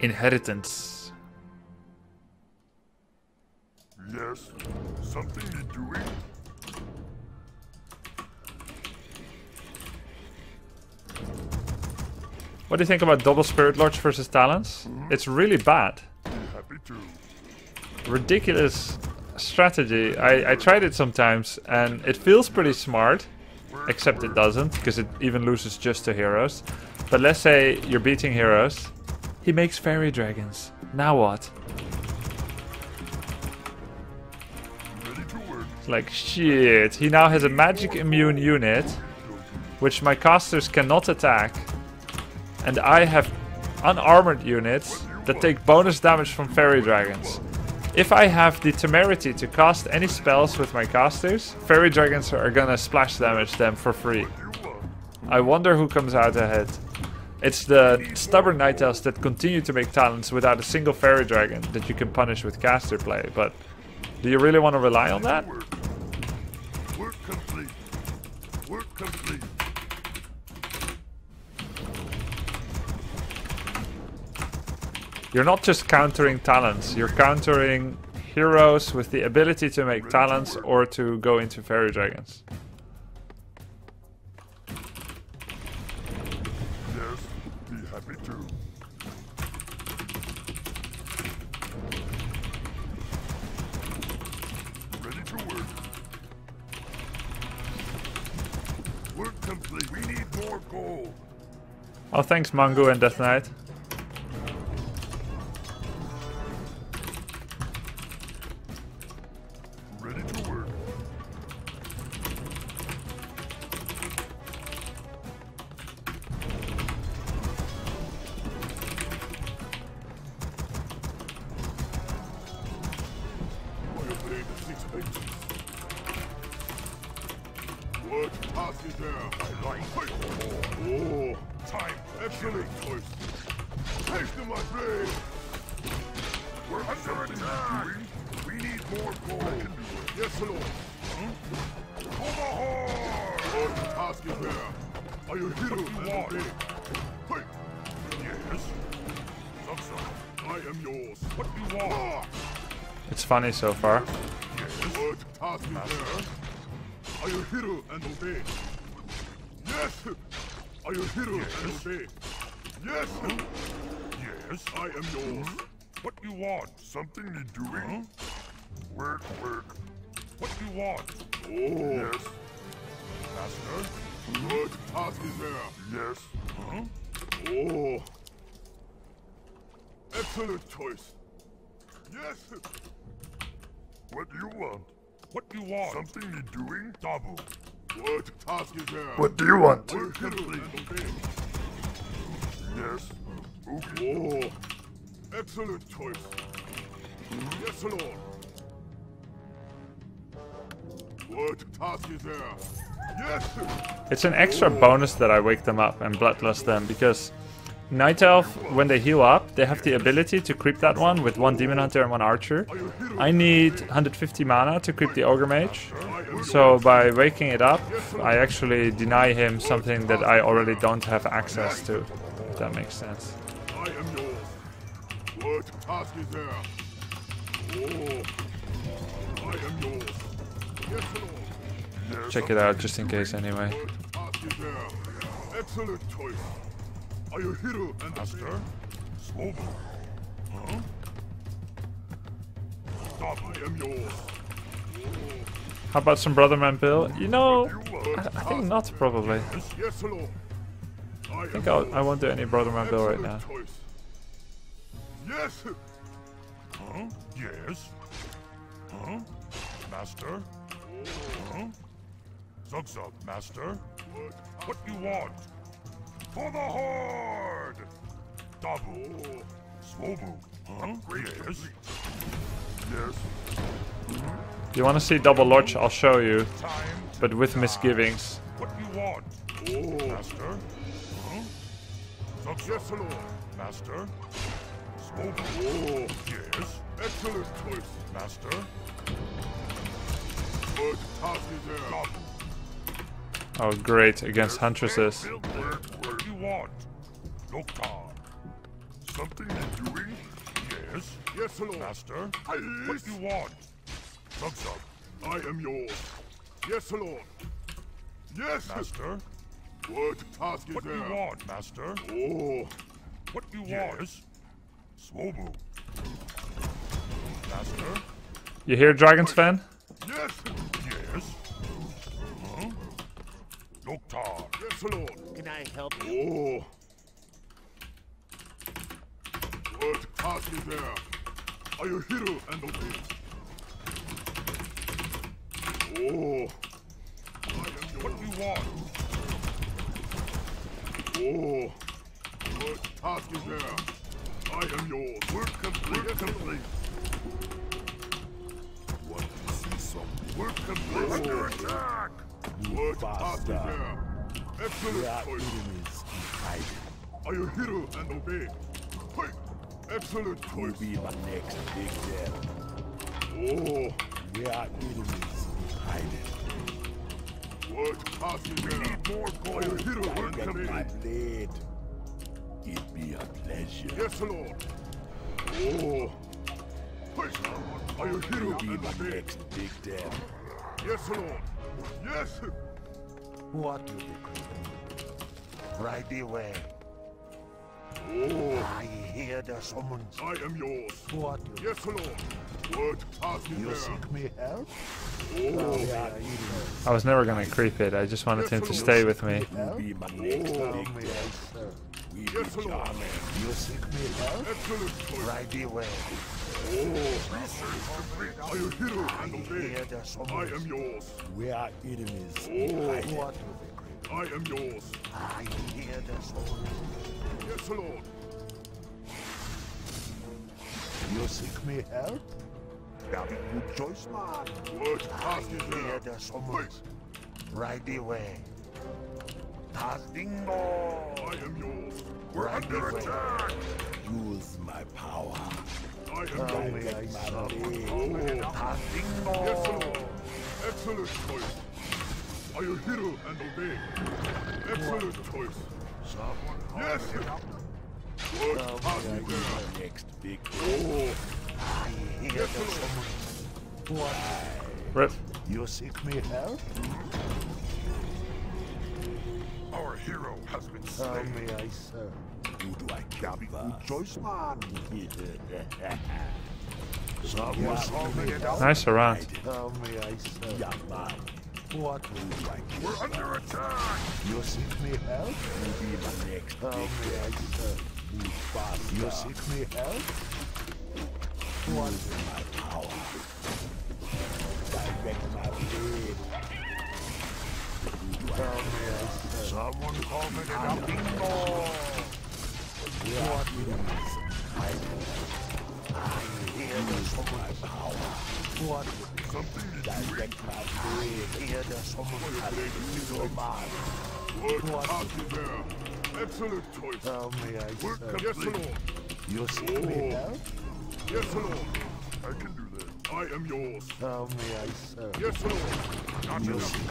Inheritance. Yes. Something need doing? What do you think about double Spirit Lodges versus Talons? Hmm? It's really bad. Happy to. Ridiculous strategy. I, I tried it sometimes and it feels pretty smart. Except it doesn't, because it even loses just to heroes. But let's say you're beating heroes. He makes fairy dragons. Now what? Like, shit. He now has a magic immune unit, which my casters cannot attack. And I have unarmored units that take bonus damage from fairy dragons. If I have the temerity to cast any spells with my casters, fairy dragons are gonna splash damage them for free. I wonder who comes out ahead. It's the stubborn night elves that continue to make Talons without a single fairy dragon that you can punish with caster play, but do you really want to rely on that? Work. Complete. Work complete. You're not just countering Talons, you're countering heroes with the ability to make Talons or to go into fairy dragons. Oh, thanks, Mango and Death Knight. Am yours. What do you want? It's funny so far. Yes? Are you hero and obey? Yes! Are you hero and obey? Yes! Yes? I am yours. Mm-hmm. What do you want? Something need doing? Work, work. What do you want? Oh. Yes. Master? What task is there? Yes. Huh? Oh. Excellent choice. Yes. What do you want? What do you want? Something need doing? Dabu. What task is there? What do you want? Work complete. Yes. Okay. Oh. Excellent choice. Yes, Lord. What task is there? Yes! It's an extra bonus that I wake them up and bloodlust them because Night Elf, when they heal up, they have the ability to creep that one with one Demon Hunter and one Archer. I need 150 mana to creep the Ogre Mage, so by waking it up, I actually deny him something that I already don't have access to. If that makes sense. Check it out just in case anyway. What task is there? Excellent choice. Are you hero and Master? Swobo. Huh? Stop. I am yours. How about some Brother Man Bill? You know, I, I think not probably. Yes, Lord. I, think I'll, I won't do any Brother Man Bill right now. Choice. Yes. Huh? Yes. Huh? Master. Huh? Zug Zug, Master. What? You want? For the Horde. Dabu. Swobu. Huh? Yes. Yes. You want to see Double Lodge? I'll show you, but with misgivings. What do you want? Oh. Master? Huh? Zug yes, Lord. Master? Smoke? Oh. Yes. Excellent choice. Master? What task is there? Oh, great, against Huntresses. What do you want? Loktar. Something you're doing? Yes. Yes, Lord. Master. What do you want? Sub sub. I am yours. Yes, Lord. Yes. Master. What task is what there? What do you want, Master? Oh. What do you yes. want? Swobu. Master. You hear Dragon's Fan? Yes. Yes. Huh? Loktar. Yes, Lord. Can I help you? Oh. What task is there? Are you hero and obey? Oh. What do you want? Oh. What task is there? I am yours. Work complete. Work complete. What is see some work complete? Oh. Under attack. What task is there? Excellent choice. Are you hero and obey? Quick. Excellent choice. Will be my next big death. Oh. We are enemies hiding. What is? Need more gold. Are you hero and obey? my blade. It be a pleasure. Yes, Lord. Oh. Are you hero Will be my next big death. Yes, Lord. Yes. What do you call Right away. Oh. I hear the summons. I am yours. What do Yes, Lord. What task is you there? seek me help? Oh. We are enemies. I was never gonna creep it. I just wanted him to stay with me. Will be my next Oh. big death. We be Yes, Lord. charming. You seek me help? Excellent choice. Right away. Oh. Are you hero I and obey? hear the I summons. am yours. We are enemies. Oh. What do you call I am yours. I hear the summons. Yes, Lord. You seek me help? Very good choice, man. What I hear there? the Quick. Right away. Tasdingo! I am yours. Right away. Use my power. I am me I saw Oh. Yes, Lord. Excellent choice. Are you hero and obey? Excellent choice. Yes. What Tell task me I is there? use my next big Oh. I hear Yes, the Lord. summons. What? Rip. You seek me help? Our hero has been Tell slain. me I serve. Who do I kill Good choice, man. Call me it out. Nice around. Tell me I serve. Yeah, man. What who do I kill? We're under attack. You seek me help? You be my next Tell me I serve. Move fast. You seek me help? What is my power? Direct my blade. Tell me. Someone call me it Bingo! What is I I hear the summon power. What Something direct my blade? Hear the summon power. man. What task is there? Excellent choice. Oh, Tell me I Work serve. Yes, Lord. You seek me Oh. help? Yes, Lord. I can do that. I am yours. Oh, Tell me I serve. Yes, Lord. Not You enough. me?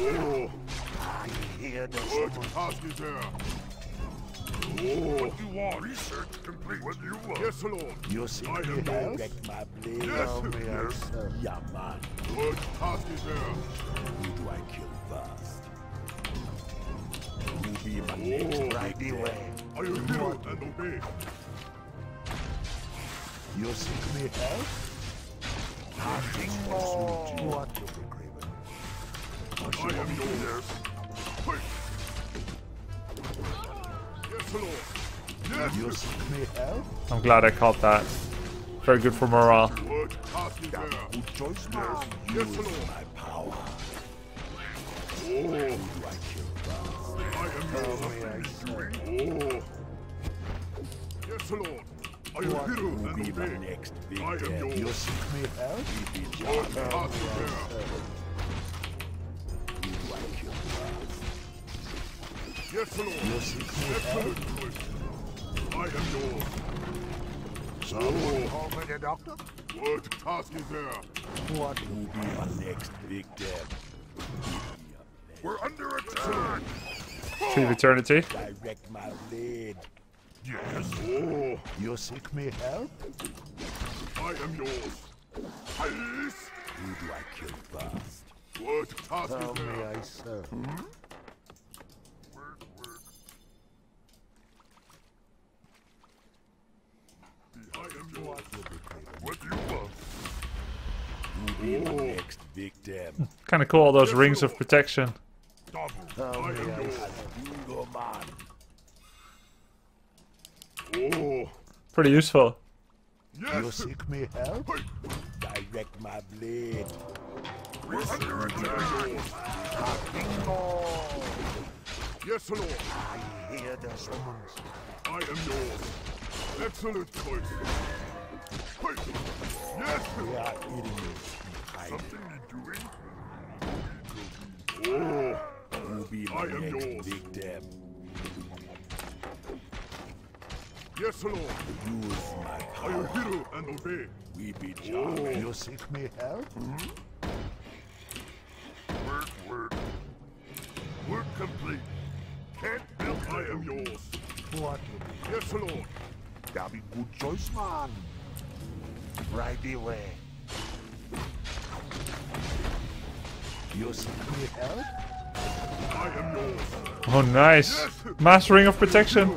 Oh. I hear the What task is there? Oh. What do you want? Research complete. What do you want? Yes, Lord. You seek I am? Direct my blade. Yes, me I yes. serve. Yeah. What task is there? Who do I kill first? Who be Oh. right away? Are you hero and obey? You seek me help? Bingo! What you be craving? I am yours. Quick. Yes, Lord. Yes. You seek me help? I'm glad I caught that. Very good for morale. What task is there? Good choice, man. Yes, Lord. my power. Oh. Who do I kill Yes, Lord. I you What will be obey? next big I am yours. You seek me? What task is there? Who do I kill first? Yes, Lord. You seek me? Excellent choice. I am yours. Someone call me the doctor? What task is there? What will be my next big death? We're under attack. Tree of Eternity. Direct my blade. Yes. Oh, You seek me help? I am yours. Yes. Who do I kill first? What task How is may there? I serve? Work, work. I am yours. What will be great? What do you want? Who be my oh. next victim? Kind of cool, all those rings of protection. Double. How I may am I yours. serve? Go man. Oh, Pretty useful. You seek me help? Direct my blade. we under attack. Yes, Lord. I hear the summons. I am yours. Excellent choice. Yes. We are enemies. I Something you doing? Oh, will be I am next yours. victim. Yes, Lord. Use my I power. hear and obey. We be charmed. Oh. You seek me help? Hmm? Work, work. Work complete. Can't build. I am yours. What? Yes, Lord. That be good choice, man. Right away. You seek me help? I am yours. Oh, nice. Master Ring of Protection.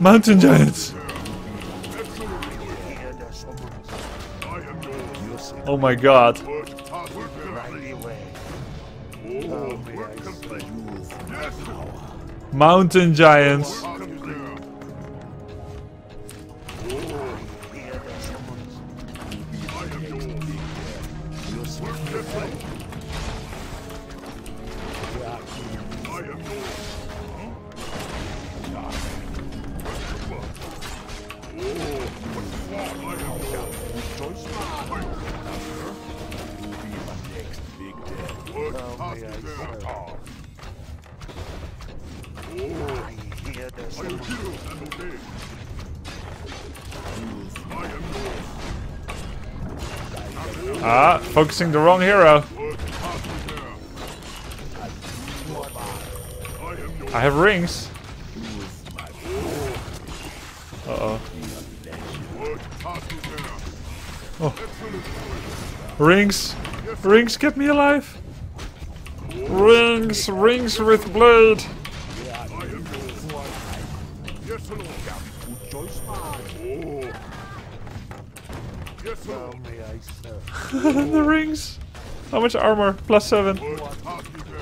You giants. Oh my god. Mountain task focusing the wrong hero. I have rings. Uh oh. Rings. Rings kept me alive. Rings, rings with blade. Yes, the rings. How much armor? Plus seven. What task is there?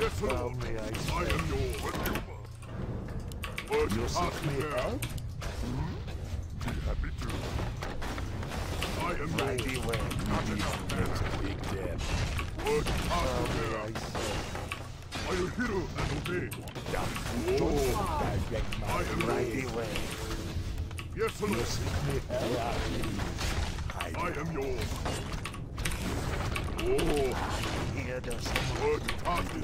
Yes, How Lord. may I I serve? am yours. What You task seek me is there? help? Be happy to. I am Right yours. away. You be my next victim. What How task is may there? I serve? I will hear and obey. Oh, direct my I am right yours. away. Yes, You Lord. seek me help? I I am yours. Oh, hear the summons. what task is?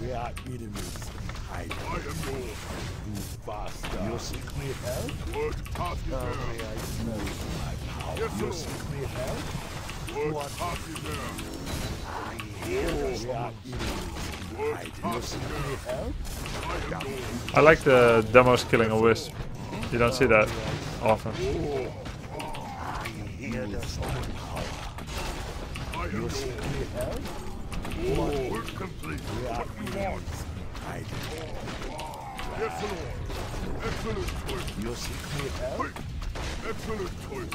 We are enemies. I I am yours. move faster. You seek me help? Is How there? may I serve my power? Yes, You seek me help? Task is there? We are enemies. What You task is seek me there? help? I am yours. I like the demos killing a wisp. You don't see that often. I hear the summons. I am You yours. seek me help? Work complete. We are What do you want? enemies. I Yes, Lord. Excellent choice.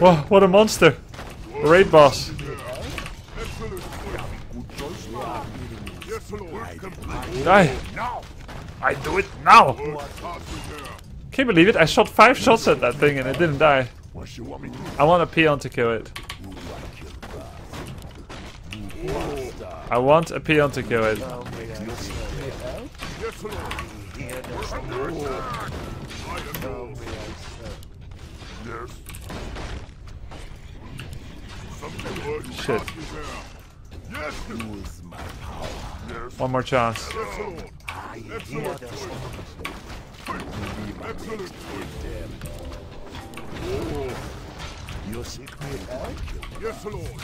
Whoa, what a monster! Raid boss. Excellent. Good choice, man. Yes, Lord. Complete. Die! I do it now! What task is there? Can you believe it? I shot five shots at that thing and it didn't die. What you want me to do? I want a peon to kill it. You want kill fast. You master. I want a peon to kill it. You seek me help? Yes, Lord. We're under attack. I am yours. Yes. Shit. task is there. Yes. Use my power. Yes. One more chance. Yes, Lord. I hear Excellent. the sound. Excellent. You seek me help? Yes, Lord.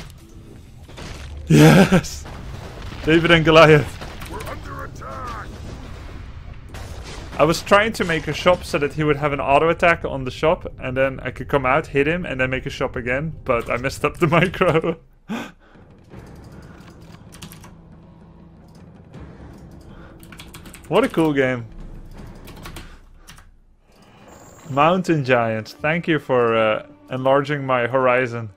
Yes! David and Goliath. I was trying to make a shop so that he would have an auto attack on the shop and then I could come out, hit him, and then make a shop again, but I messed up the micro. what a cool game. Mountain Giants, thank you for uh, enlarging my horizon.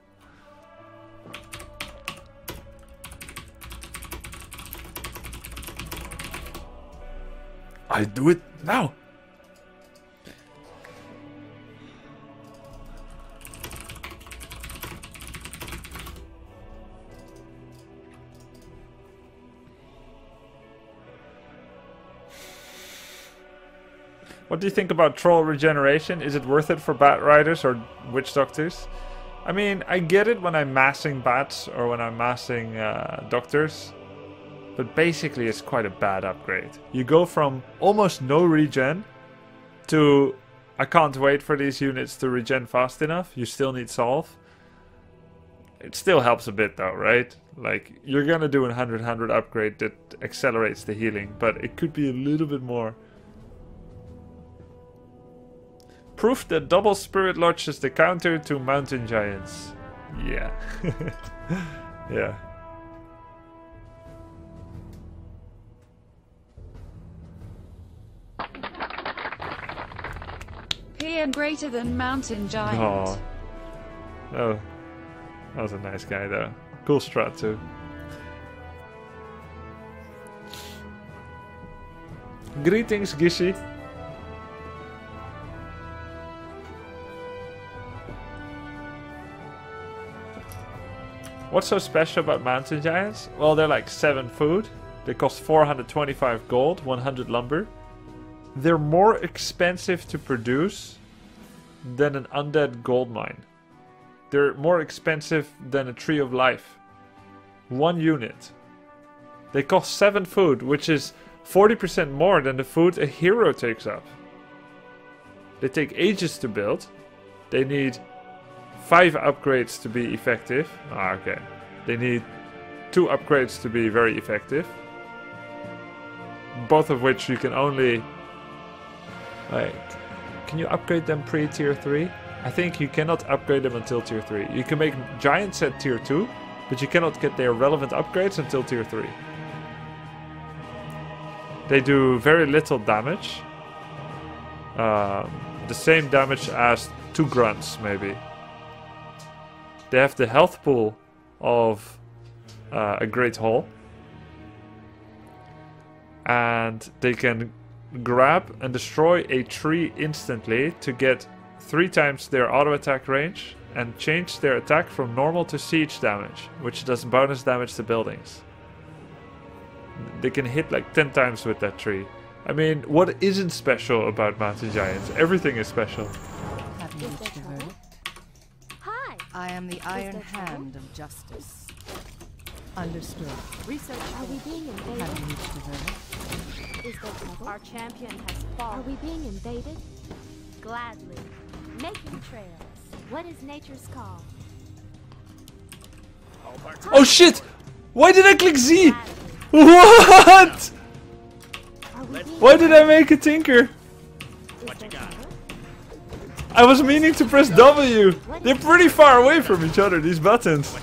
I do it now. What do you think about troll regeneration? Is it worth it for bat riders or witch doctors? I mean, I get it when I'm massing bats or when I'm massing uh, doctors, but basically it's quite a bad upgrade. You go from almost no regen to I can't wait for these units to regen fast enough. You still need salve. It still helps a bit though, right? Like you're gonna do a 100 100 upgrade that accelerates the healing, but it could be a little bit more. Proof that double spirit is the counter to mountain giants. Yeah. yeah. Greater than mountain giant. Oh. Oh. That was a nice guy though. Cool strat too. Greetings, Gishi. What's so special about mountain giants? Well, they're like 7 food. They cost 425 gold, 100 lumber. They're more expensive to produce than an undead gold mine. They're more expensive than a tree of life. One unit. They cost 7 food, which is 40% more than the food a hero takes up. They take ages to build. They need 5 upgrades to be effective. Ah, okay. They need 2 upgrades to be very effective. Both of which you can only. Like, can you upgrade them pre tier 3? I think you cannot upgrade them until tier 3. You can make giants at tier 2, but you cannot get their relevant upgrades until tier 3. They do very little damage. Um, the same damage as two grunts, maybe. They have the health pool of uh, a great hall. And they can grab and destroy a tree instantly to get three times their auto attack range and change their attack from normal to siege damage, which does bonus damage to buildings. they can hit like 10 times with that tree. I mean, what isn't special about mountain giants? Everything is special. Have you reached? Hi. I am the Iron? Hand of Justice. Understood. Research. Are we being invaded? Is there trouble? Our champion has fallen. Are we being invaded? Gladly. Making trails. What is nature's call? Oh shit! Why did I click Z? What? Are we being Why did I make a tinker? Is there trouble? I was meaning to press W. They're pretty far away from each other, these buttons.